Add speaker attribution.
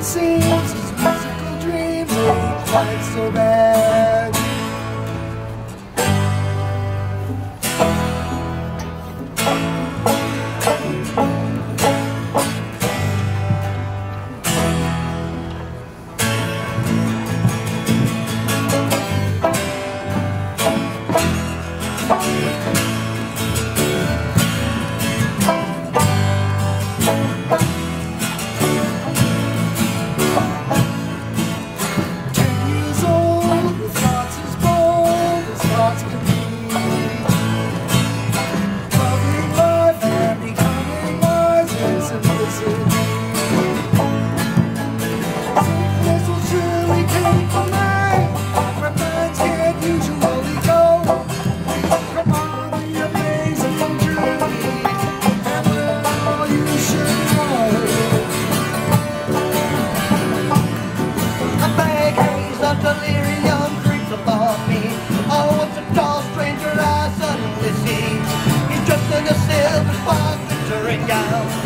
Speaker 1: it seems his musical dreams ain't quite so bad. Thank
Speaker 2: gown.